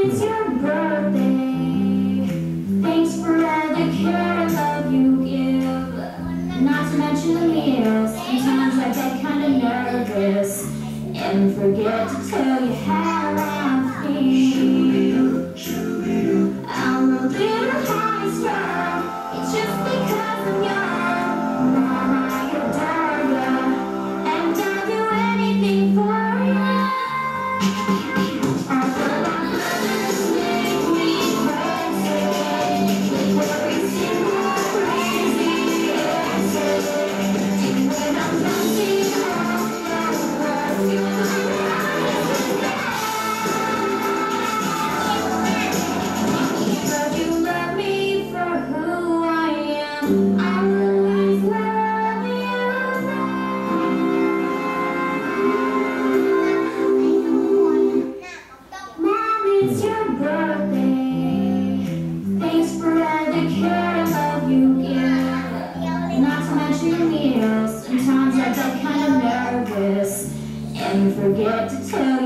it's your birthday. Thanks for all the care and love you give. Not to mention the meals. Sometimes I get kinda nervous and forget to tell not to mention meals. Sometimes I get kind of nervous and forget to tell.